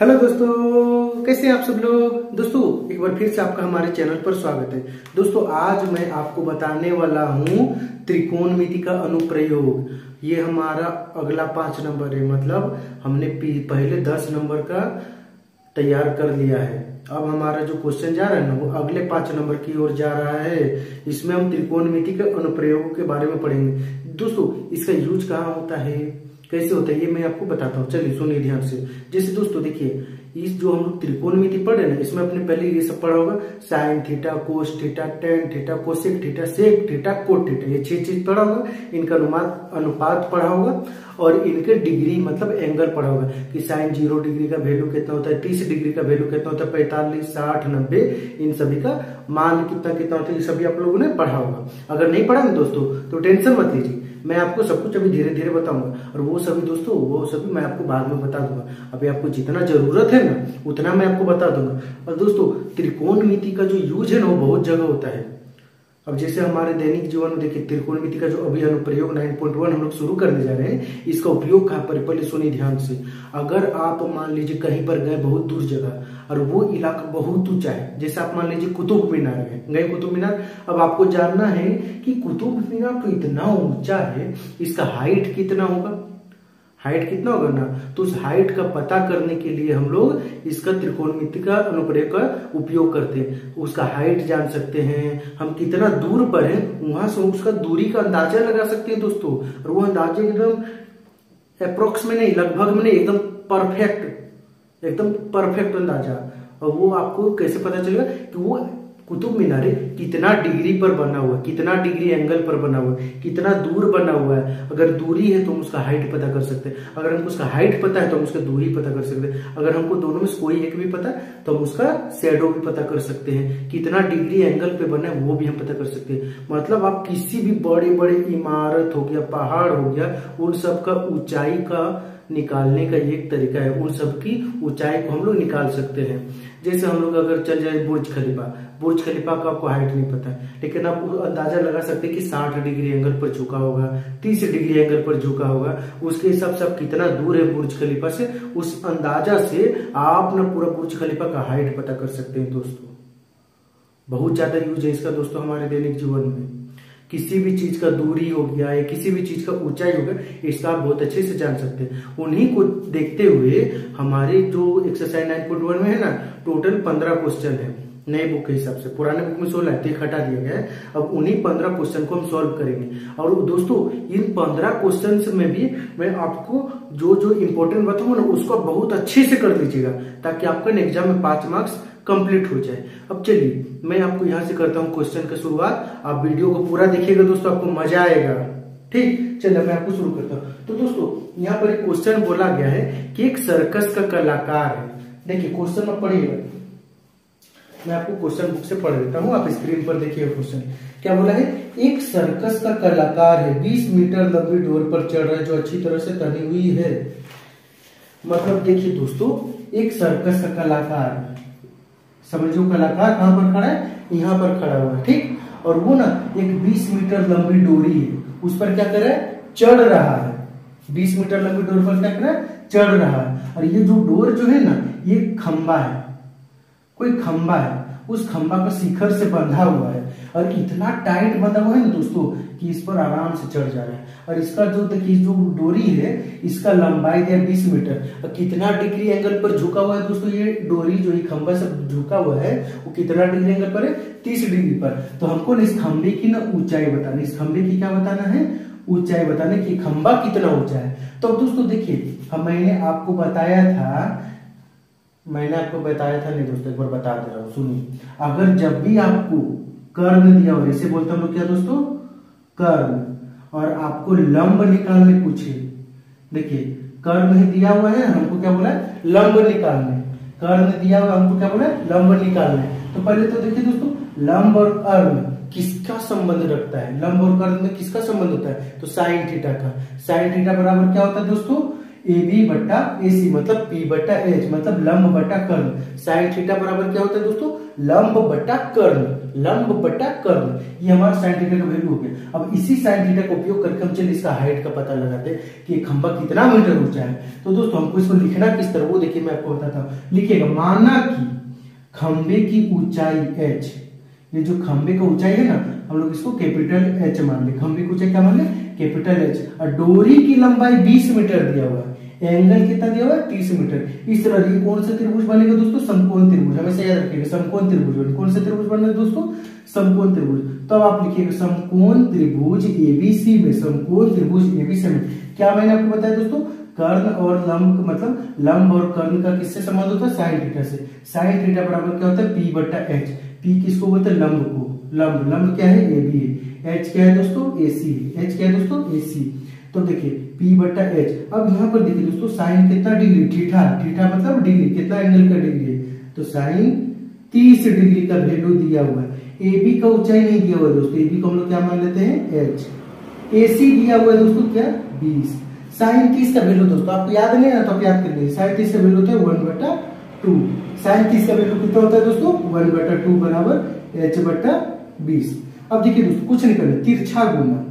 Hello दोस्तों, कैसे हैं आप सब लोग? दोस्तों, एक बार फिर से आपका हमारे चैनल पर स्वागत है। दोस्तों, आज मैं आपको बताने वाला हूँ त्रिकोणमिति का अनुप्रयोग। ये हमारा अगला पाँच नंबर है मतलब हमने पहले दस नंबर का तैयार कर लिया है। अब हमारा जो क्वेश्चन जा रहा है ना, वो अगले पाँच नंबर की ओर जा रहा है। इसमें हम त्रिकोणमिति के अनुप्रयोगों के बारे में पढ़ेंगे। दोस्तों, इसका यूज़ कहाँ होता है? कैसे होता है, ये मैं आपको बताता हूँ। चलिए, सुनिए ध्यान से। जैसे दोस्तों, देखिए, इस जो हम लोग त्रिकोणमिति पढ़ रहे ना इसमें अपने पहले ये सब पढ़ा होगा। Sine theta, cos theta, tan theta, cosec theta, sec theta, cot theta, ये छह चीज़ पढ़ा होगा। इनका अनुपात अनुपात पढ़ा होगा। और इनके डिग्री मतलब एंगल पढ़ा होगा कि साइन ज़ीरो डिग्री का वैल्यू कितना होता है, तीस डिग्री का वैल्यू कितना होता है, पैंतालीस, साठ, नब्बे, इन सभी का मान कितना कितना होता है, ये सभी आप लोगों ने पढ़ा होगा। अगर नहीं पढ़ा ना दोस्तों तो टेंशन मत लीजिए। मैं आपको सब कुछ अभी धीरे धीरे बताऊँगा और वो सभी दोस्तों, वो सभी मैं आपको बाद में बता दूँगा। अभी आपको जितना ज़रूरत है ना, उतना मैं आपको बता दूँगा। और दोस्तों, त्रिकोण मिति का जो यूज़ है ना, वो बहुत जगह होता है। अब जैसे हमारे दैनिक जीवन में देखिए, त्रिकोणमिति का जो अभी अनुप्रयोग 9.1 हम लोग शुरू करने जा रहे हैं, इसका उपयोग कहाँ पर पहले सुनिए ध्यान से। अगर आप मान लीजिए कहीं पर गए बहुत दूर जगह, और वो इलाका बहुत ऊँचा है, जैसे आप मान लीजिए कुतुब मीनार है गए कुतुब मीनार, अब आपको जानना है कि कुतुब मीनार तो इतना ऊँचा है, इसका हाइट कितना होगा? हाइट कितना होगा ना तो उस हाइट का पता करने के लिए हम लोग इसका त्रिकोणमिति का अनुप्रयोग का उपयोग करते हैं। उसका हाइट जान सकते हैं। हम कितना दूर पर है, वहाँ से उसका दूरी का अंदाज़ा लगा सकते हैं दोस्तों। और वो अंदाजे एकदम अप्रोक्स में नहीं लगभग में नहीं एकदम परफेक्ट एकदम परफेक्ट अंदाज़ा। और वो आपको कैसे पता चलेगा कि वो कुतुब मीनार कितना डिग्री पर बना हुआ है, कितना डिग्री एंगल पर बना हुआ है, कितना दूर बना हुआ है। अगर दूरी है तो हम उसका हाइट पता कर सकते हैं। अगर हमको उसका हाइट पता है तो हम उसका दूरी पता कर सकते हैं। अगर हमको दोनों में कोई एक भी पता है तो हम उसका शेडो भी पता कर सकते हैं। कितना डिग्री एंगल पे बना है वो भी हम पता कर सकते हैं। मतलब आप किसी भी बड़े बड़े इमारत हो गया, पहाड़ हो गया, उन सब का ऊंचाई का निकालने का एक तरीका है। उन सब की ऊंचाई को हम लोग निकाल सकते हैं। जैसे हम लोग अगर चल जाए बुर्ज खलीफा बुर्ज खलीफा का आपको हाइट नहीं पता है, लेकिन आप अंदाज़ा लगा सकते हैं कि 60 डिग्री एंगल पर झुका होगा 30 डिग्री एंगल पर झुका होगा। उसके हिसाब से आप कितना दूर है बुर्ज खलीफा से, उस अंदाज़ा से आप ना पूरा बुर्ज खलीफा का हाइट पता कर सकते हैं दोस्तों। बहुत ज़्यादा यूज़ है इसका दोस्तों हमारे दैनिक जीवन में। किसी भी चीज़ का दूरी हो गया या किसी भी चीज़ का ऊंचाई हो गया, इसका आप बहुत अच्छे से जान सकते हैं। उन्हीं को देखते हुए हमारे जो एक्सरसाइज नाइन पॉइंट वन में है ना टोटल पंद्रह क्वेश्चन है, नए बुक के हिसाब से। पुराने बुक में सोलह है हटा दिया गया है। अब उन्हीं पंद्रह क्वेश्चन को हम सॉल्व करेंगे। और दोस्तों, इन पंद्रह क्वेश्चन में भी मैं आपको जो जो इम्पोर्टेंट बताऊँगा ना, उसको बहुत अच्छे से कर लीजिएगा, ताकि आपका एग्ज़ाम में पाँच मार्क्स कंप्लीट हो जाए। अब चलिए, मैं आपको यहाँ से करता हूँ क्वेश्चन का शुरुआत। आप वीडियो को पूरा देखिएगा दोस्तों, आपको मज़ा आएगा। ठीक? चलिए, मैं आपको शुरू करता हूँ। तो दोस्तों, यहाँ पर एक क्वेश्चन बोला गया है कि एक सर्कस का कलाकार है। देखिए क्वेश्चन में पढ़िएगा। मैं आपको क्वेश्चन बुक से पढ़ देता हूँ। आप स्क्रीन पर देखिए क्वेश्चन क्या बोला है? एक सर्कस का कलाकार है। 20 मीटर लंबी डोर पर चढ़ रहा है, जो अच्छी तरह से तनी हुई है। मतलब देखिए दोस्तों, एक सर्कस का कलाकार समझो कलाकार कहाँ पर खड़ा है? यहाँ पर खड़ा हुआ है, ठीक? और वो ना एक 20 मीटर लंबी डोरी है। उस पर क्या करे चढ़ रहा है। 20 मीटर लंबी डोर पर क्या करे चढ़ रहा है। और ये जो डोर जो है ना, ये खंबा है। कोई खंबा है। उस खंबा का शिखर से बंधा हुआ है। और इतना टाइट बंधा हुआ है ना दोस्तों कि इस पर आराम से चढ़ जा रहा है। और इसका जो देखिए, जो डोरी है, इसका लंबाई है बीस मीटर। और कितना डिग्री एंगल पर झुका हुआ है दोस्तों, ये डोरी जो खंबा से झुका हुआ है, वो कितना डिग्री एंगल पर है? तीस डिग्री पर। तो हमको इस खंबे की ना ऊंचाई बताना, इस खंबे की क्या बताना है? ऊंचाई बताने की खंबा कितना ऊँचा है। तो दोस्तों देखिए हम मैंने आपको बताया था, मैंने आपको बताया था नहीं दोस्तों, एक बार बता दे रहा हूँ, सुनिए। अगर जब भी आपको कर्ण दिया हो। ऐसे बोलते हम लोग क्या दोस्तों? कर्ण। और आपको लंब निकालने पूछे। देखिए, कर्ण दिया हुआ है, हमको क्या बोला है? लंब निकालने। कर्ण दिया हुआ, हमको क्या बोला है? लंब निकालने। तो पहले तो देखिए दोस्तों, लंब और कर्ण किसका संबंध रखता है? लंब और कर्ण में किसका संबंध होता है? तो साइन थीटा का। साइन थीटा बराबर क्या होता है दोस्तों? ए बी बट्टा ए सी मतलब पी बट्टा एच मतलब लंब बट्टा कर्ण। साइन थीटा बराबर क्या होता है दोस्तों? लंब बटा कर्ण, लंब बटा कर्ण, ये हमारा साइन थीटा का वैल्यू हो गया। अब इसी साइन थीटा का उपयोग करके हम चलिए इसका हाइट का पता लगाते हैं कि खंबा कितना मीटर ऊँचा है। तो दोस्तों, हमको इसको लिखना किस तरह, वो देखिए मैं आपको बताता हूँ। लिखिएगा, माना कि खंबे की ऊंचाई एच ये जो खंबे का ऊंचाई है ना, हम लोग इसको कैपिटल एच मान ले। खंबे की ऊंचाई क्या मान ले? कैपिटल एच और डोरी की लंबाई 20 मीटर दिया हुआ है। एंगल कितना दिया हुआ है? तीस मीटर। इस तरह ये कौन सा त्रिभुज बनेगा दोस्तों? समकोण त्रिभुज। हमेशा याद रखिएगा, समकोण त्रिभुज बने। कौन सा त्रिभुज बनेगा दोस्तों? समकोण त्रिभुज। तो अब आप लिखिएगा, समकोण त्रिभुज एबीसी में, समकोण त्रिभुज एबीसी में। क्या मैंने आपको बताया दोस्तों? कर्ण और लंब मतलब लंब और कर्ण का किससे संबंध होता है? साइन थीटा से। साइन थीटा बराबर क्या होता है? पी बट्टा एच पी किसको बोलते हैं? लंब को। लंब। लंब क्या है? ए बी एच क्या है दोस्तों? ए सी एच क्या है दोस्तों? ए सी तो देखिए, P बटा एच अब यहाँ पर देखिए दोस्तों साइन कितना डिग्री थीटा थीटा मतलब डिग्री कितना एंगल का डिग्री है तो साइन तीस डिग्री का वैल्यू दिया हुआ है। ए बी का ऊंचाई नहीं दिया हुआ है दोस्तों। ए बी को हम लोग क्या मान लेते हैं? एच ए सी दिया हुआ है दोस्तों क्या? बीस। साइन तीस का वैल्यू दोस्तों, आपको याद नहीं है तो आप याद कर लीजिए। साइन तीस का वैल्यू होता है वन बटा टू साइन तीस का वैल्यू कितना होता है दोस्तों? वन बटा टू बराबर एच बटा बीस। अब देखिए दोस्तों, कुछ नहीं करना, तिरछा गुना।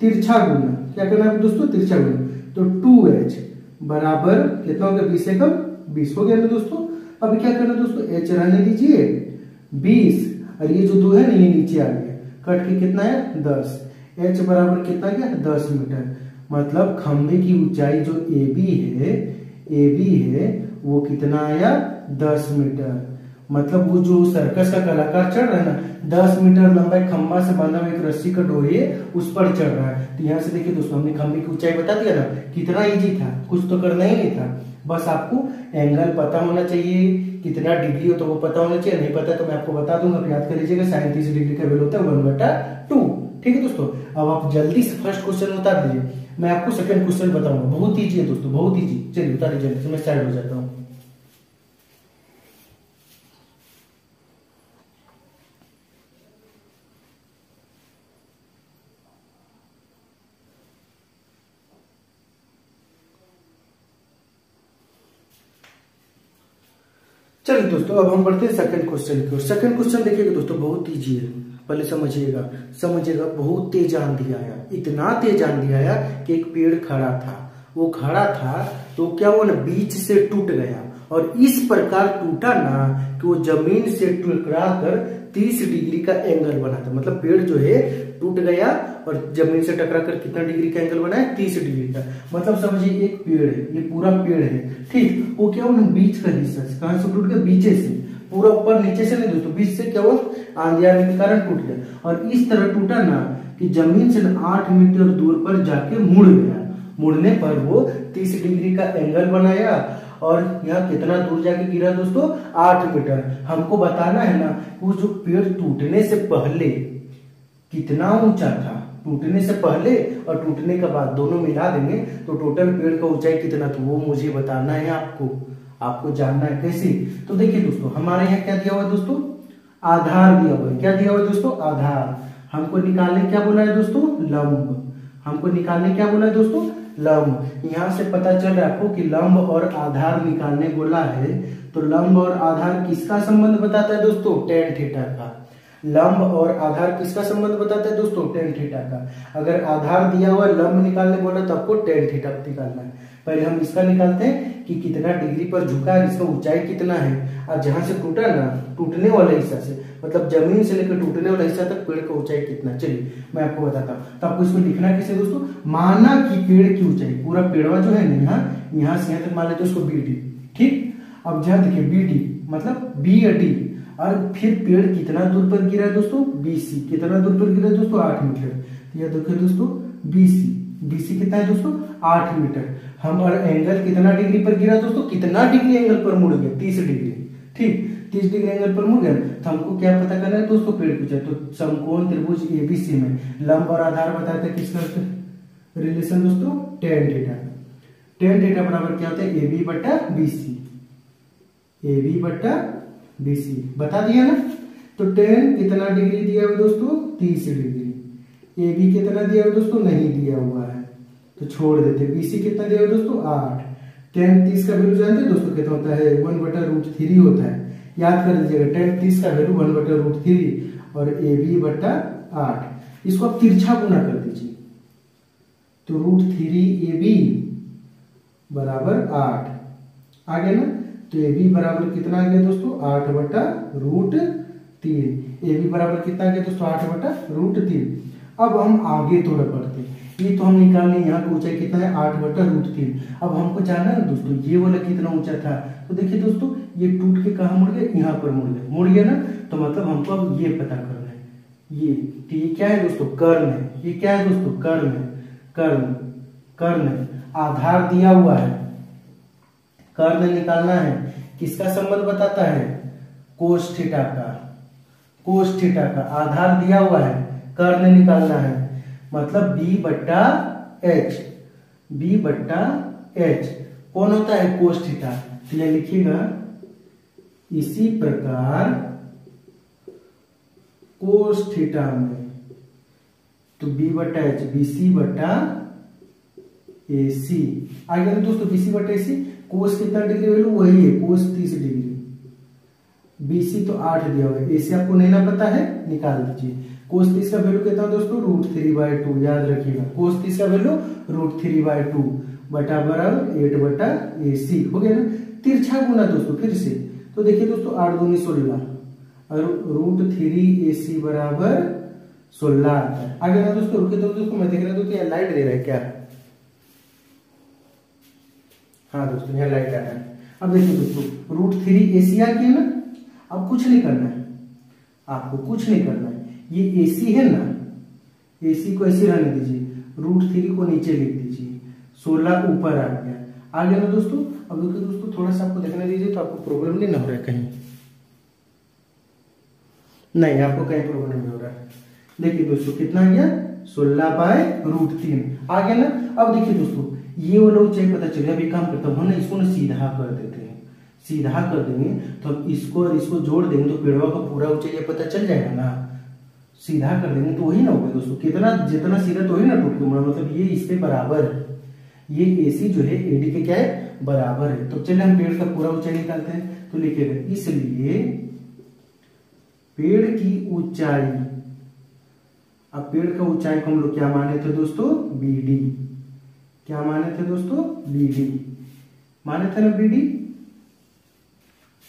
तिरछा गुना। क्या करना है दोस्तों तिरछा गुना तो टू एच बराबर कितना हो गया? बीस एकम बीस हो गया ना दोस्तों? अब क्या करना दोस्तों? एच रहने दीजिए। बीस। और ये जो दो है ना, ये नीचे आ गया। कट के कितना है? दस। एच बराबर कितना गया? दस मीटर। मतलब खंबे की ऊंचाई जो ए बी है ए बी है, वो कितना आया? दस मीटर। मतलब वो जो सर्कस का कलाकार चढ़ रहा है ना, दस मीटर लंबा एक खंबा से बांधा हुआ एक रस्सी का डोरी है उस पर चढ़ रहा है। तो यहाँ से देखिए दोस्तों, हमने खंबे की ऊंचाई बता दिया ना, कितना इजी था। कुछ तो करना ही नहीं था। बस आपको एंगल पता होना चाहिए, कितना डिग्री हो तो वो पता होना चाहिए, नहीं पता तो मैं आपको बता दूँगा। आप याद कर लीजिएगा, सैंतीस डिग्री का वैल्यू होता है वन बटा टू ठीक है दोस्तों? अब आप जल्दी से फ़र्स्ट क्वेश्चन उतार दीजिए। मैं आपको सेकंड क्वेश्चन बताऊँगा। बहुत ईजी है दोस्तों, बहुत ईजी चलिए जल्दी से, मैं स्टार्ट हो जाता हूँ। चलिए दोस्तों, अब हम बढ़ते हैं सेकंड क्वेश्चन की ओर। सेकंड क्वेश्चन देखिएगा दोस्तों, बहुत ईजी है। पहले समझिएगा समझिएगा, बहुत तेज आंधी आया। इतना तेज आंधी आया कि एक पेड़ खड़ा था। वो खड़ा था तो क्या वो ना बीच से टूट गया। और इस प्रकार टूटा ना कि वो ज़मीन से टुकरा कर तीस डिग्री का एंगल बना था। मतलब पेड़ जो है, टूट गया और ज़मीन से टकरा कर कितना डिग्री का एंगल बना है? तीस डिग्री का। मतलब समझिए, एक पेड़ है, ये पूरा पेड़ है। ठीक, वो क्या हुआ? बीच का हिस्सा कहाँ से टूट गया? बीचे से। पूरा ऊपर नीचे से नहीं दोस्तों, बीच से क्या हुआ? आंधी आने के कारण टूट गया। और इस तरह टूटा ना कि ज़मीन से आठ मीटर दूर पर जाके मुड़ गया। मुड़ने पर वो तीस डिग्री का एंगल बनाया और यहाँ कितना दूर जाके गिरा दोस्तों? आठ मीटर। हमको बताना है ना, वो जो पेड़ टूटने से पहले कितना ऊँचा था? टूटने से पहले और टूटने के बाद दोनों मिला देंगे तो टोटल पेड़ का ऊंचाई कितना था वो मुझे बताना है आपको। आपको जानना है कैसे? तो देखिए दोस्तों, हमारे यहाँ क्या दिया हुआ है दोस्तों? आधार दिया हुआ है। क्या दिया हुआ है दोस्तों? आधार। हमको निकालने क्या बोला है दोस्तों? लंब। हमको निकालने क्या बोला है दोस्तों? लंब। यहाँ से पता चल रहा है आपको कि लंब और आधार निकालने बोला है। तो लंब और आधार किसका संबंध बताता है दोस्तों? टेन थीटा का। लंब और आधार किसका संबंध बताता है दोस्तों? टेन थीटा का। अगर आधार दिया हुआ लंब निकालने बोला तो आपको टेन थीटा निकालना है। पहले हम इसका निकालते हैं कि कितना डिग्री पर झुका है इसका ऊंचाई कितना है। और जहाँ से टूटा ना, टूटने वाले हिस्सा से मतलब ज़मीन से लेकर टूटने वाला हिस्सा तक पेड़ का ऊंचाई कितना चलिए, मैं आपको बताता हूँ। तो आपको इसको लिखना कैसे दोस्तों? माना कि पेड़ की ऊंचाई, पूरा पेड़वा जो है ना, यहाँ से यहाँ तक मान लेते उसको बी डी ठीक? अब जहाँ देखिए बी डी मतलब बी या डी और फिर पेड़ कितना दूर पर गिरा है दोस्तों बीसी कितना दूर पर गिरा है दोस्तों? आठ मीटर। तो यह देखिए दोस्तों बीसी बीसी कितना है दोस्तों? आठ मीटर। हम और एंगल कितना डिग्री पर गिरा दोस्तों? कितना डिग्री एंगल पर मुड़ गया? तीस डिग्री ठीक? तीस डिग्री एंगल पर मुड़ गया। तो हमको क्या पता करना है दोस्तों, पेड़ पूछा तो समकोण त्रिभुज एबीसी में लंब और आधार बताते किसका रिलेशन दोस्तों टेन डेटा टेन डेटा बराबर क्या होता है? ए बी बट्टा बी सी ए बी बट्टा बी सी बता दिया ना? तो टेन कितना डिग्री दिया हुआ दोस्तों? तीस डिग्री ए बी कितना दिया हुआ दोस्तों? नहीं दिया हुआ है। तो छोड़ देते बीसी कितना दिया दोस्तों? आठ। टेन तीस का वैल्यू जानते हैं दोस्तों? कितना होता है? वन बटा रूट थ्री होता है। याद कर दीजिएगा टेन तीस का वैल्यू वन बटा रूट थ्री और ए बी बटा आठ। इसको आप तिरछा गुना कर दीजिए। तो रूट थ्री ए बी बराबर आठ। आ गया ना? तो ए बी बराबर कितना आ गया दोस्तों? आठ बटा रूट तीन ए बी बराबर कितना आ गया दोस्तों? आठ बटा रूट तीन अब हम आगे थोड़ा बढ़ते हैं। ये तो हम निकाल लें, यहाँ का ऊंचाई कितना है? आठ बटा रूट तीन। अब हमको जानना है दोस्तों, ये वाला कितना ऊँचा था? तो देखिए दोस्तों, ये टूट के कहा मुड़ गया यहाँ पर मुड़ गया मुड़ गया ना? तो मतलब हमको अब ये पता करना है। ये तो ये क्या है दोस्तों? कर्ण है। ये क्या है दोस्तों? कर्ण है। कर्ण कर्ण आधार दिया हुआ है। कर्ण निकालना है। किसका संबंध बताता है? कोष थीटा का। कोष थीटा का आधार दिया हुआ है। कर्ण निकालना है। मतलब बी बट्टा एच बी बट्टा एच कौन होता है कोस थीटा तो यह लिखिएगा, इसी प्रकार कोस थीटा में तो बी बट्टा एच बी सी बट्टा ए सी आगे दोस्तों बी सी बट्टा ए सी कोस कितना डिग्री वैल्यू वही है कोस तीस डिग्री बीसी तो आठ दिया हुआ है एसी आपको नहीं ना पता है, निकाल दीजिए। कोस तीस का वैल्यू कितना दोस्तों? रूट थ्री बाय टू याद रखिएगा। कोस तीस का value root three by two बटा बराबर एट बटा ए सी हो गया ना? तिरछा गुना दोस्तों, फिर से। तो देखिए दोस्तों, आठ दूनी सोलह। और रूट थ्री ए सी बराबर सोलह आता है। आगे ना दोस्तों रुके तो दोस्तों, मैं देख रहा हूँ तो लाइट दे रहा है क्या? हाँ दोस्तों, यहाँ लाइट आ रहा है। अब देखिए दोस्तों रूट थ्री ए सी आ गया ना? अब कुछ नहीं करना है। आपको कुछ नहीं करना है। ये एसी है ना? एसी को ऐसे रहने दीजिए। रूट थ्री को नीचे लिख दीजिए। सोलह ऊपर आ गया। आ गया ना दोस्तों, अब देखिए दोस्तों, थोड़ा सा आपको देखने दीजिए तो आपको प्रॉब्लम नहीं ना हो रहा है कहीं। नहीं, आपको कहीं प्रॉब्लम नहीं हो रहा है। देखिए दोस्तों, कितना आ गया? सोलह बाय रूट तीन आ गया ना, अब देखिए दोस्तों, ये वाला ऊंचाई पता चले अभी काम करता हूँ। ना इसको ना सीधा कर देते हैं। सीधा कर देंगे तो अब इसको और इसको जोड़ देंगे तो पेड़वा का पूरा ऊंचाई पता चल जाएगा ना। सीधा कर देंगे तो वही ना होगा दोस्तों। कितना, जितना सीधा तो वही ना टूट मुड़ा मतलब ये इसके बराबर है ये एसी जो है एडी के क्या है? बराबर है। तो चलिए हम पेड़ का पूरा ऊंचाई निकालते हैं। तो लिखेगा इसलिए पेड़ की ऊंचाई, अब पेड़ का ऊंचाई को हम लोग क्या माने थे दोस्तों? बी डी क्या माने थे दोस्तों? बी डी माने थे ना बी डी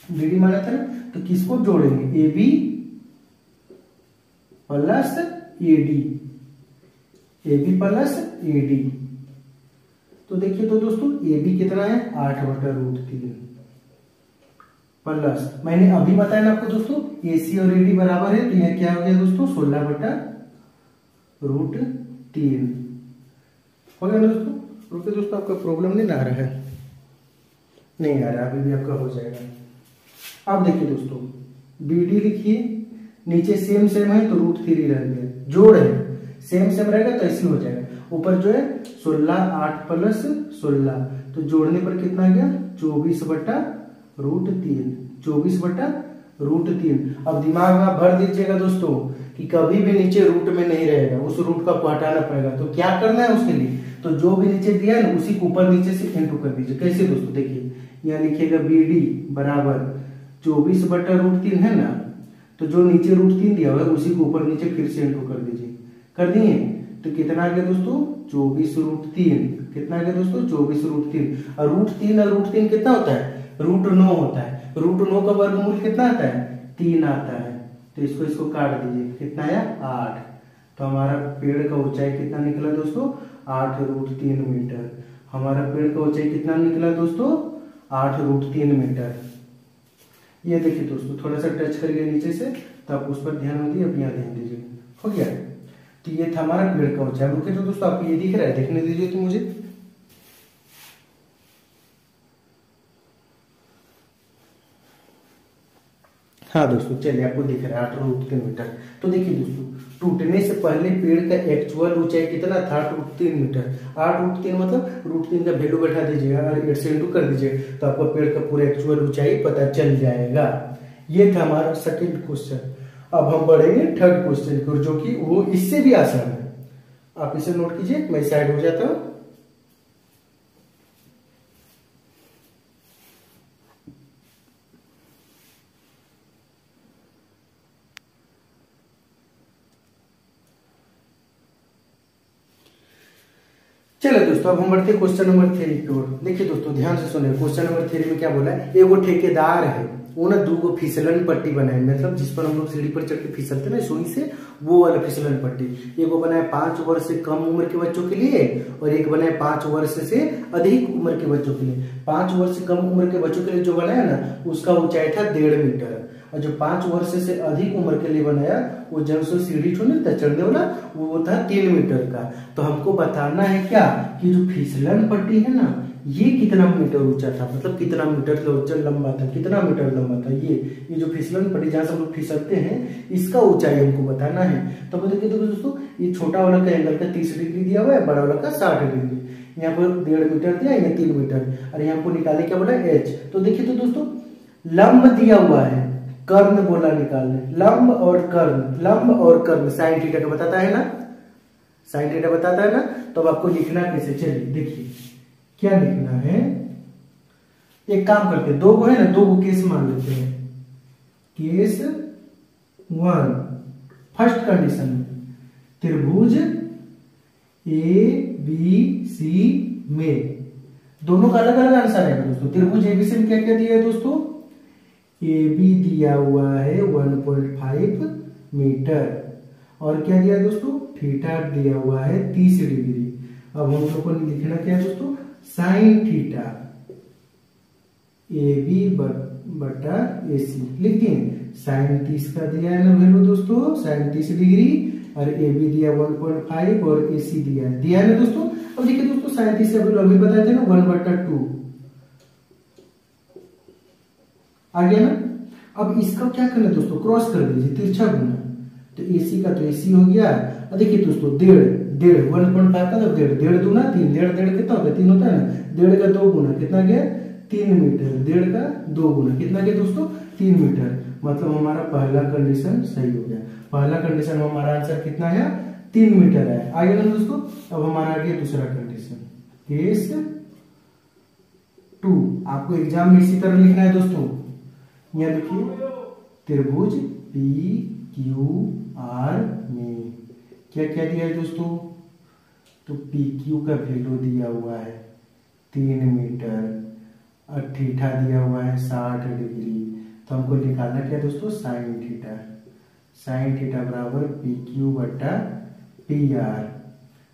बी डी माना था ना? तो किसको जोड़ेंगे? A B plus A D A B plus A D तो देखिए तो दोस्तों ए बी कितना है? आठ बटा रूट तीन। प्लस मैंने अभी बताया ना आपको दोस्तों ए सी और ए डी बराबर है तो यह क्या हो गया दोस्तों? सोलह बटा रूट तीन। हो गया दोस्तों? रुके दोस्तों, आपका प्रॉब्लम नहीं आ रहा है। नहीं आ रहा, अभी भी आपका हो जाएगा। अब देखिए दोस्तों बी डी लिखिए। नीचे सेम सेम है तो रूट थ्री रह गया। जोड़ है सेम सेम रहेगा तो ऐसे हो जाएगा। ऊपर जो है, सोलह, आठ प्लस सोलह। तो जोड़ने पर कितना गया? चौबीस बटा रूट तीन। चौबीस बटा रूट तीन। अब दिमाग में भर दीजिएगा दोस्तों कि कभी भी नीचे रूट में नहीं रहेगा, उस रूट का हटाना पड़ेगा। तो क्या करना है उसके लिए? तो जो भी नीचे दिया है ना उसी को ऊपर नीचे से इंटू कर दीजिए। कैसे दोस्तों? देखिए, यहाँ लिखिएगा बी डी बराबर। चौबीस बटा रूट तीन है ना? तो जो नीचे रूट तीन दिया हुआ है, उसी को ऊपर नीचे फिर से इंटू कर दीजिए। कर दिए? तो कितना आ गया दोस्तों? चौबीस रूट तीन। कितना आ गया दोस्तों? चौबीस रूट तीन। और रूट तीन और रूट तीन कितना होता है? रूट नौ होता है। रूट नौ का वर्गमूल कितना आता है? तीन आता है। तो इसको इसको काट दीजिए। कितना आया? आठ। तो हमारा पेड़ का ऊंचाई कितना निकला दोस्तों? आठ रूट तीन मीटर। हमारा पेड़ का ऊंचाई कितना निकला दोस्तों? आठ रूट तीन मीटर। ये देखिए दोस्तों थोड़ा सा टच कर गया नीचे से तो आप उस पर ध्यान दीजिए, अपने ध्यान दीजिए। हो गया? तो ये था हमारा पेड़ का ऊंचाई। रुके तो दोस्तों आपको ये दिख रहा है, देखने दीजिए तो मुझे। हाँ दोस्तों, चलिए, आपको दिख रहा है किलोमीटर। मीटर तो देखिए दोस्तों टूटने से पहले पेड़ का एक्चुअल ऊंचाई कितना था? रूट तीन मीटर। आठ रूट तीन मतलब रूट तीन का वैल्यू बैठा दीजिएगा एट से इंटू कर दीजिए तो आपको पेड़ का पूरा एक्चुअल ऊंचाई पता चल जाएगा। ये था हमारा सेकेंड क्वेश्चन अब हम बढ़ेंगे थर्ड क्वेश्चन की जो कि वो इससे भी आसान है। आप इसे नोट कीजिए, मैं साइड हो जाता हूँ। चलो दोस्तों, अब हम बढ़ते क्वेश्चन नंबर थ्री की ओर। देखिए दोस्तों, ध्यान से सुनिए क्वेश्चन नंबर थ्री में क्या बोला है? एगो ठेकेदार है, वो ना दो गो फिसलन पट्टी बनाए मतलब जिस पर हम लोग सीढ़ी पर चढ़ के फिसलते ना, सुई से, वो वाला फिसलन पट्टी। एगो बनाए पाँच वर्ष से कम उम्र के बच्चों के लिए और एक बनाए पाँच वर्ष से अधिक उम्र के बच्चों के लिए। पाँच वर्ष से कम उम्र के बच्चों के लिए जो बनाया ना, उसका ऊंचाई था डेढ़ मीटर। और जो पाँच वर्ष से अधिक उम्र के लिए बनाया, वो जब से सीढ़ी छूने था चढ़ने वाला वो था तीन मीटर का। तो हमको बताना है क्या कि जो फिसलन पट्टी है ना, ये कितना मीटर ऊँचा था? मतलब कितना मीटर ऊँचा लंबा था? कितना मीटर लंबा था ये? ये जो फिसलन पट्टी जहाँ से हम लोग फिसलते हैं, इसका ऊंचाई हमको बताना है। तो देखिए देखो दोस्तों, ये छोटा वाला का एंगल का तीस डिग्री दिया हुआ है, बड़ा वाला का साठ डिग्री। यहाँ पर डेढ़ मीटर दिया या तीन मीटर। और यहाँ को निकाले, क्या बोला? एच तो देखिए तो दोस्तों, लंब दिया हुआ है। कर्ण बोला निकालने। लंब और कर्ण। लंब और कर्ण। साइन थीटा का बताता है ना? साइन थीटा बताता है ना? तो अब आपको लिखना कैसे? चलिए, देखिए। क्या लिखना है? एक काम करते हैं। दो को है ना? दो को केस मान लेते हैं। केस वन फ़र्स्ट कंडीशन में त्रिभुज ए बी सी में। दोनों का अलग अलग आंसर है दोस्तों? त्रिभुज एबीसी में क्या क्या दिया है दोस्तों? ए बी दिया हुआ है 1.5 मीटर और क्या दिया दोस्तों? थीटा दिया हुआ है 30 डिग्री। अब हम लोग को लिखना क्या है दोस्तों? साइन थीटा ए बी, बटा ए सी लिख दिए साइन तीस का दिया है ना वैल्यू दोस्तों? साइन तीस डिग्री। और ए बी दिया 1.5 और ए सी दिया है। दिया है ना दोस्तों? अब देखिए दोस्तों साइन तीस का अभी बताए थे ना वन बटा टू आ गया ना? अब इसका क्या करना दोस्तों? क्रॉस कर दीजिए, तिरछा गुना तो एसी का तो एसी हो गया। और देखिए दोस्तों, डेढ़ डेढ़ वन पॉइंट फाइव का तो डेढ़ डेढ़ दूना, तीन, डेढ़ डेढ़ कितना होता है तीन होता है ना? डेढ़ का दो गुना, कितना गया? तीन मीटर। डेढ़ का दो गुना, कितना गया दोस्तों? तीन मीटर। मतलब हमारा पहला कंडीशन सही हो गया। पहला कंडीशन में हमारा आंसर कितना है तीन मीटर है आगे ना दोस्तों? अब हमारा आ गया दूसरा कंडीशन केस टू आपको एग्ज़ाम में इसी तरह लिखना है दोस्तों। यहाँ लिखिए त्रिभुज पी क्यू आर में। क्या क्या दिया है दोस्तों? तो पी क्यू का वैल्यू दिया हुआ है तीन मीटर। और थीटा दिया हुआ है साठ डिग्री। तो हमको निकालना क्या दोस्तों? Sine theta. साइन थीटा बराबर पी क्यू बट्टा पी आर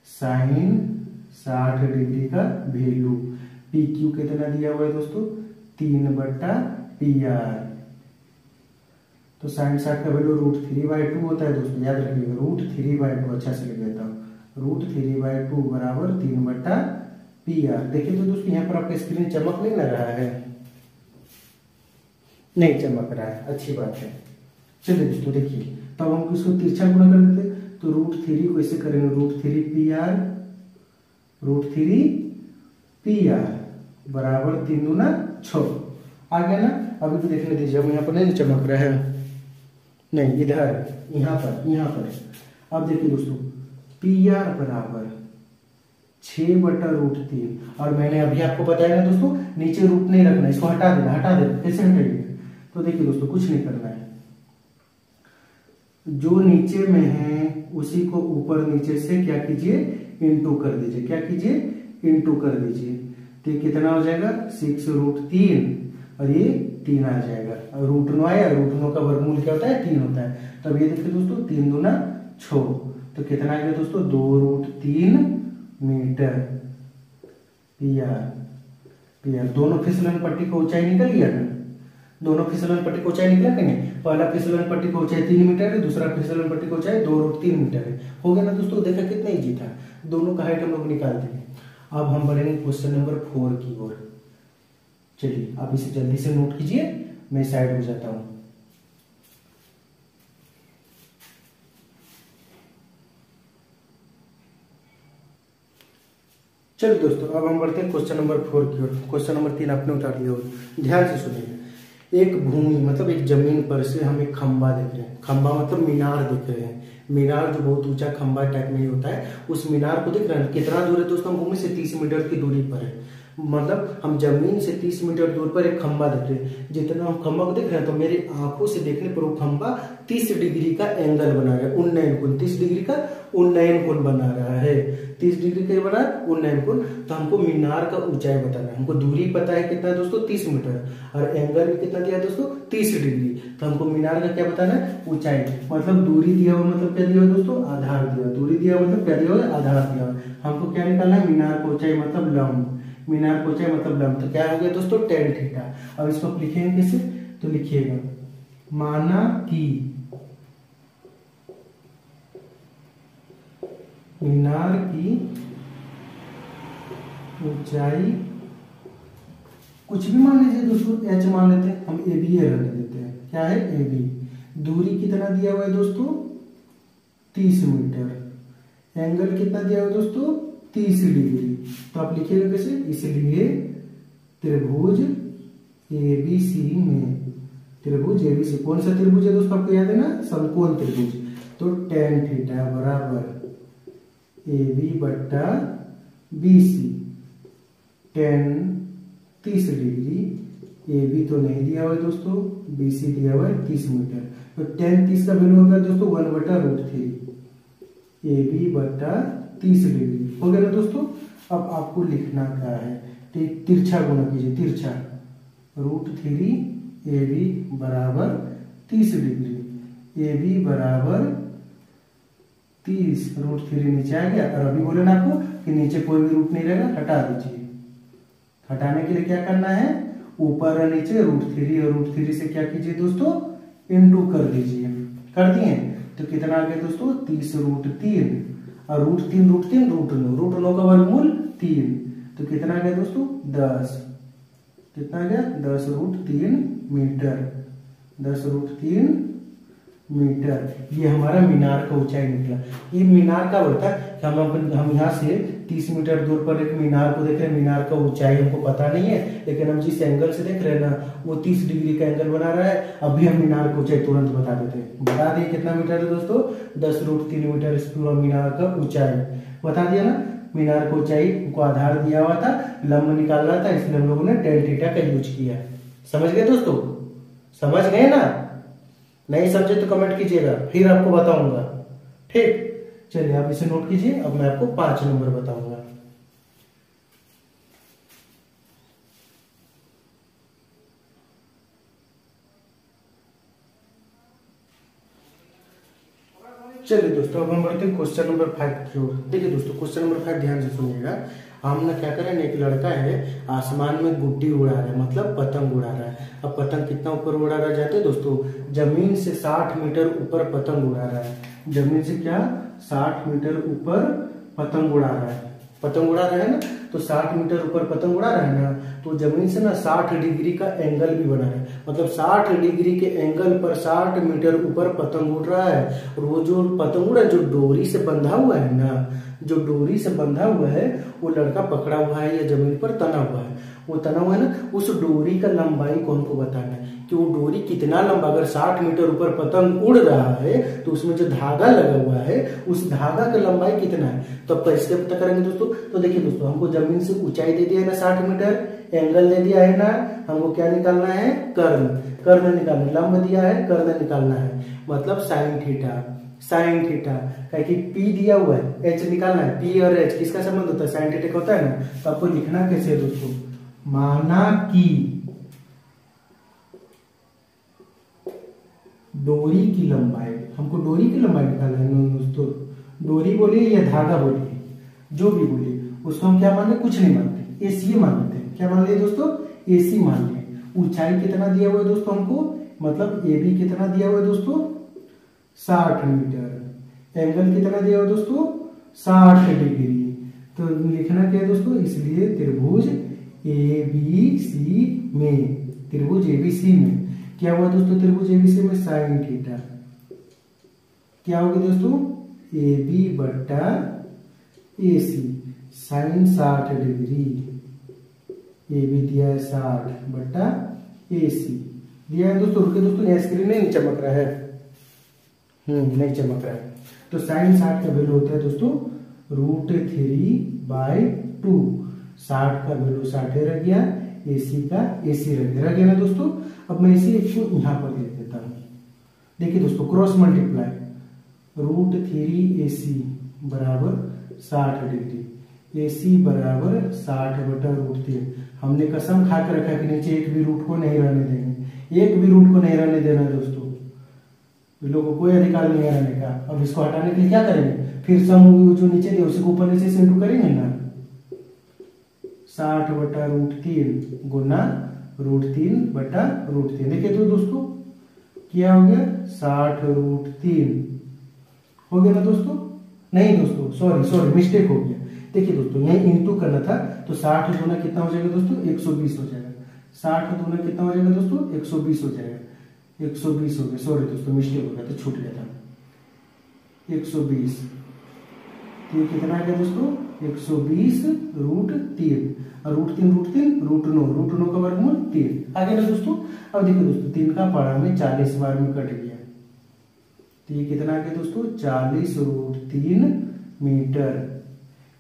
साइन साठ डिग्री का वैल्यू पी क्यू कितना दिया हुआ है दोस्तों? तीन बट्टा पी आर तो साइन साठ का value root three by two होता है दोस्तों, याद रखिएगा रूट थ्री बाई टू अच्छा से लिख देता हूँ। रूट थ्री बाई टू बराबर तीन बट्टा पी आर देखिए तो दोस्तों, यहाँ पर आपका स्क्रीन चमक नहीं लग रहा है? नहीं चमक रहा है, अच्छी बात है। चलिए दोस्तों, देखिए तब तो हम इसको तिरछा गुना कर देते तो रूट थ्री को ऐसे करेंगे root three P R root three P R बराबर तीन दूना छ। आ गया ना, अभी भी देखने दीजिए, अब यहाँ पर नहीं चमक रहा है। नहीं, इधर, यहाँ पर यहाँ पर अब देखिए दोस्तों पी आर बराबर छ बटा रूट तीन और मैंने अभी आपको बताया ना दोस्तों, नीचे रूट नहीं रखना, इसको हटा देना हटा देना कैसे हटाइए। तो देखिए दोस्तों, कुछ नहीं करना है। जो नीचे में है, उसी को ऊपर नीचे से क्या कीजिए इंटू कर दीजिए। क्या कीजिए इंटू कर दीजिए। तो कितना हो जाएगा? सिक्स रूट तीन। और ये तीन आ जाएगा। और रूट नो आया रूट नो का वर्गमूल क्या होता है? तीन होता है। तो अब ये देखिए दोस्तों, तीन दुना छो। तो कितना आ गया दोस्तों? दो रूट तीन meter. P R P R दोनों फिसलन पट्टी को ऊंचाई निकल गया ना? दोनों फिसलन पट्टी को ऊंचाई निकला कि नहीं पहला फिसलन पट्टी को ऊंचाई तीन मीटर है, दूसरा फिसलन पट्टी को ऊंचाई दो रूट तीन मीटर है। हो गया ना दोस्तों? देखा कितना इजी था। दोनों का हाइट हम लोग निकाल दिए अब हम बढ़ेंगे क्वेश्चन नंबर फोर की ओर। चलिए, आप इसे जल्दी से नोट कीजिए, मैं साइड हो जाता हूँ। चलिए दोस्तों, अब हम बढ़ते हैं क्वेश्चन नंबर फोर की ओर। क्वेश्चन नंबर तीन आपने उतार लिया हो ध्यान से सुनिए। एक भूमि मतलब एक ज़मीन पर से हम एक खंबा देख रहे हैं। खंबा मतलब मीनार देख रहे हैं। मीनार जो बहुत ऊँचा खंबा टाइप में होता है, उस मीनार को देख रहे हैं। कितना दूर है दोस्तों? भूमि से तीस मीटर की दूरी पर है। मतलब हम ज़मीन से 30 मीटर दूर पर एक खंबा देख रहे हैं। जितना हम खंबा को देख रहे हैं तो मेरी आँखों से देखने पर वो खंबा 30 डिग्री का एंगल बना रहा है। उन्नयन कोण 30 डिग्री का उन्नयन कोण बना रहा है। 30 डिग्री का बना उन्नयन कोण तो हमको मीनार का ऊंचाई बताना है। हमको दूरी पता है कितना दोस्तों? तीस मीटर। और एंगल भी कितना दिया दोस्तों? तीस डिग्री। तो हमको मीनार का क्या बताना है? ऊंचाई। मतलब दूरी दिया हुआ मतलब क्या दिया दोस्तों? आधार दिया दूरी दिया मतलब क्या दिया हुआ आधार दिया हुआ। हमको क्या निकालना है? मीनार का ऊंचाई मतलब लंब। मीनार चाहे मतलब लंब तो क्या हो गया दोस्तों? टेन थीटा अब इसको लिखेंगे कैसे? तो लिखिएगा। माना कि मीनार की ऊंचाई कुछ भी मान लीजिए दोस्तों एच मान लेते हैं, हम ए बी रख देते हैं। क्या है? ए बी दूरी कितना दिया हुआ है दोस्तों? तीस मीटर। एंगल कितना दिया हुआ है दोस्तों? तीस डिग्री। तो आप लिखिएगा कैसे? इसलिए त्रिभुज ए बी सी में। त्रिभुज ए बी सी कौन सा त्रिभुज है दोस्तों आपको याद है ना? समकोण त्रिभुज। तो टेन थीटा बराबर ए बी बट्टा बी सी टेन तीस डिग्री ए बी तो नहीं दिया हुआ है दोस्तों बी सी दिया हुआ है तीस मीटर। तो टेन तीस का वैल्यू होगा दोस्तों, वन बटा रूट थ्री ए बी बट्टा तीस डिग्री। हो ना दोस्तों, अब आपको लिखना क्या है? तिरछा गुना कीजिए, तिरछा। रूट थ्री, ए बी बराबर तीस डिग्री। ए बी बराबर तीस। रूट थ्री नीचे आ गया। और अभी बोले ना आपको कि नीचे कोई भी रूट नहीं रहेगा, हटा दीजिए। हटाने के लिए क्या करना है? ऊपर और नीचे, रूट थ्री और रूट थ्री से क्या कीजिए दोस्तों? इंटू कर दीजिए। कर दिए? तो कितना आ गया दोस्तों? तीस रूट तीन। और रूट तीन रूट तीन रूट नौ। रूट नौ का वर्गमूल तीन। तो कितना गया दोस्तों? दस। कितना गया? दस रूट तीन मीटर। दस रूट तीन मीटर, ये हमारा मीनार का ऊंचाई निकला। ये मीनार का बोलता है हम हम यहाँ से 30 मीटर दूर पर एक मीनार को देख रहे हैं। मीनार का ऊंचाई हमको पता नहीं है, लेकिन हम जिस एंगल से देख रहे हैं ना, वो 30 डिग्री का एंगल बना रहा है। अभी हम मीनार का ऊंचाई तुरंत बता देते हैं। बता दिए कितना मीटर है दोस्तों? दस रूट तीन मीटर पूरा मीनार का ऊंचाई। बता दिया ना, मीनार को ऊंचाई को आधार दिया हुआ था, लंब निकाल रहा था, इसलिए हम लोगों ने टेन टीटा का यूज़ किया। समझ गए दोस्तों? समझ गए ना? नहीं समझे तो कमेंट कीजिएगा, फिर आपको बताऊँगा। ठीक? चलिए, आप इसे नोट कीजिए, अब मैं आपको पाँच नंबर बताऊँगा। चलिए दोस्तों, अब हम बढ़ते हैं क्वेश्चन नंबर फाइव की ओर। देखिए दोस्तों क्वेश्चन नंबर फाइव ध्यान से सुनिएगा। हम ना क्या करें, एक लड़का है, आसमान में गुड्डी उड़ा रहा है मतलब पतंग उड़ा रहा है। अब पतंग कितना ऊपर उड़ा रहा जाते दोस्तों? ज़मीन से साठ मीटर ऊपर पतंग उड़ा रहा है। ज़मीन से क्या? साठ मीटर ऊपर पतंग उड़ा रहा है। पतंग उड़ा रहा है ना? तो 60 मीटर ऊपर पतंग उड़ा रहा है ना? तो ज़मीन से ना 60 डिग्री का एंगल भी बना है। मतलब 60 डिग्री के एंगल पर 60 मीटर ऊपर पतंग उड़ रहा है। और वो जो पतंग उड़ा, जो डोरी से बंधा हुआ है ना जो डोरी से बंधा हुआ है, वो लड़का पकड़ा हुआ है या ज़मीन पर तना हुआ है। वो तना हुआ है ना, उस डोरी का लंबाई को हमको बताना है? कि वो डोरी कितना लंबा, अगर 60 मीटर ऊपर पतंग उड़ रहा है तो उसमें जो धागा लगा हुआ है, उस धागा का लंबाई कितना है? तो अब कैसे पता करेंगे दोस्तों। तो देखिए दोस्तों, हमको ज़मीन से ऊंचाई दे दिया है ना साठ मीटर एंगल दे दिया है ना, हमको क्या निकालना है? कर्ण। कर्ण निकालना लंब दिया है, कर्ण निकालना है। मतलब साइन थीटा साइन थीटा क्या कि पी दिया हुआ है एच निकालना है पी और एच किसका संबंध होता है? साइन थीटा होता है ना? तो आपको लिखना कैसे दोस्तों? माना कि डोरी की लंबाई, हमको डोरी की लंबाई निकालना है दोस्तों। डोरी बोलिए या धागा बोलिए, जो भी बोलिए, उसको हम क्या मान ले कुछ नहीं मानते। एसी मान लेते हैं। क्या मान लिया दोस्तों? एसी मान लिया ऊंचाई कितना दिया हुआ है दोस्तों हमको? मतलब ए बी कितना दिया हुआ है दोस्तों? साठ मीटर। एंगल कितना दिया हुआ दोस्तों? साठ डिग्री। तो लिखना क्या है दोस्तों? इसलिए त्रिभुज ए, बी, सी में, त्रिभुज ए, बी, सी में। क्या हुआ दोस्तों त्रिभुज ए, बी, सी में? Sine theta. क्या होगा दोस्तों? ए, बी बट्टा ए, सी। साइन साठ डिग्री। ए, बी दिया है साठ बट्टा ए, सी। दिया है दोस्तों? रुके दोस्तों स्क्रीन नहीं चमक रहा है। नहीं चमक रहा है। तो साइन साठ का वैल्यू होता है दोस्तों रूट थ्री बाय टू साठ का वैल्यू साठ रह गया एसी का एसी रह गया। रह गया ना दोस्तों? अब मैं इसे एक यहाँ पर लिख देता हूँ। देखिए दोस्तों cross multiply root three A C बराबर साठ डिग्री। ए सी बराबर साठ बटा रूट तीन हमने कसम खा कर रखा कि नीचे एक भी रूट को नहीं रहने देंगे। एक भी रूट को नहीं रहने देना दोस्तों। लोगों को कोई अधिकार नहीं है रहने का। अब इसको हटाने के लिए क्या करेंगे? फिर सम जो नीचे दिया उसी को ऊपर नीचे से इंटू करेंगे ना? साठ बटा रूट तीन गुना रूट तीन बटा रूट तीन। देखिए तो दोस्तों, क्या हो गया? साठ रूट तीन। हो गया ना दोस्तों? नहीं दोस्तों सॉरी सॉरी मिस्टेक हो गया। देखिए दोस्तों यही इंटू करना था तो साठ गुना कितना हो जाएगा दोस्तों? एक सौ बीस हो जाएगा। साठ गुना कितना हो जाएगा दोस्तों? एक सौ बीस हो जाएगा। एक सौ बीस हो गया सॉरी दोस्तों मिस्टेक हो गया तो छूट गया था। एक सौ बीस तो ये कितना आ गया दोस्तों? 120 रूट तीन। और रूट तीन रूट तीन रूट नौ। रूट नौ का वर्गमूल तीन। आगे ना दोस्तों? अब देखिए दोस्तों, तीन का पढ़ा में चालीस बार में कट गया। तो ये कितना आ गया दोस्तों? चालीस रूट तीन मीटर।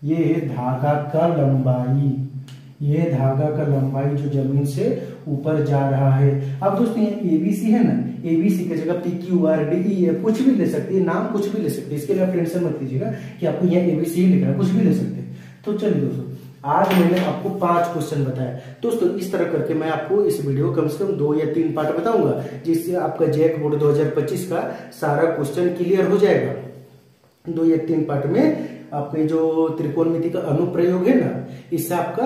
ये है धागा का लंबाई। ये धागा का लंबाई जो ज़मीन से ऊपर जा रहा है। अब दोस्तों एबीसी है ना? एबीसी की जगह P Q R D E F कुछ भी ले सकते हैं, नाम कुछ भी ले सकते हैं। इसके लिए आप टेंशन मत लीजिएगा कि आपको यहाँ एबीसी ही लिखना कुछ भी ले सकते हैं। तो चलिए दोस्तों, आज मैंने आपको पाँच क्वेश्चन बताया दोस्तों, इस तरह करके मैं आपको इस वीडियो कम से कम दो या तीन पार्ट बताऊँगा, जिससे आपका जैक बोर्ड 2025 का सारा क्वेश्चन क्लियर हो जाएगा। दो या तीन पार्ट में आपके जो त्रिकोणमिति का अनुप्रयोग है ना, इससे आपका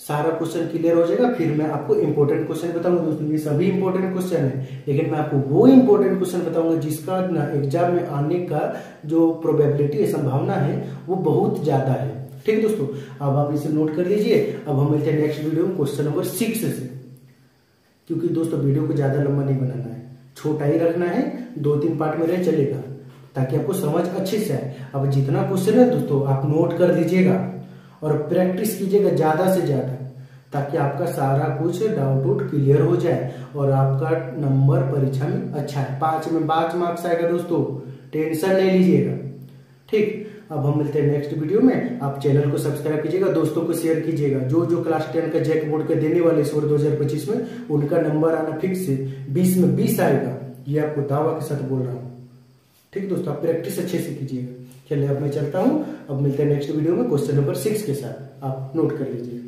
सारा क्वेश्चन क्लियर हो जाएगा, फिर मैं आपको इंपॉर्टेंट क्वेश्चन बताऊँगा दोस्तों। ये सभी इंपॉर्टेंट क्वेश्चन है, लेकिन मैं आपको वो इंपॉर्टेंट क्वेश्चन बताऊँगा जिसका ना एग्ज़ाम में आने का जो प्रोबेबिलिटी संभावना है, वो बहुत ज़्यादा है। ठीक है दोस्तों? अब आप इसे नोट कर लीजिए। अब हम मिलते हैं नेक्स्ट वीडियो में क्वेश्चन नंबर सिक्स से। क्योंकि दोस्तों वीडियो को ज़्यादा लंबा नहीं बनाना है। छोटा ही रखना है दो तीन पार्ट में रह चलेगा, ताकि आपको समझ अच्छे से आए। अब जितना क्वेश्चन है दोस्तों, आप नोट कर दीजिएगा। और प्रैक्टिस कीजिएगा ज़्यादा से ज़्यादा, ताकि आपका सारा कुछ डाउट आउट क्लियर हो जाए और आपका नंबर परीक्षा में अच्छा है। पाँच में पाँच मार्क्स आएगा दोस्तों टेंशन नहीं लीजिएगा। ठीक, अब हम मिलते हैं नेक्स्ट वीडियो में। आप चैनल को सब्सक्राइब कीजिएगा, दोस्तों को शेयर कीजिएगा। जो जो क्लास टेन का जैक बोर्ड के देने वाले इस बार 2025 में, उनका नंबर आना फिक्स है। बीस में बीस आएगा। ये आपको दावा के साथ बोल रहा हूँ। ठीक दोस्तों, आप प्रैक्टिस अच्छे से कीजिएगा। चलिए अब मैं चलता हूँ। अब मिलते हैं नेक्स्ट वीडियो में क्वेश्चन नंबर सिक्स के साथ। आप नोट कर लीजिए।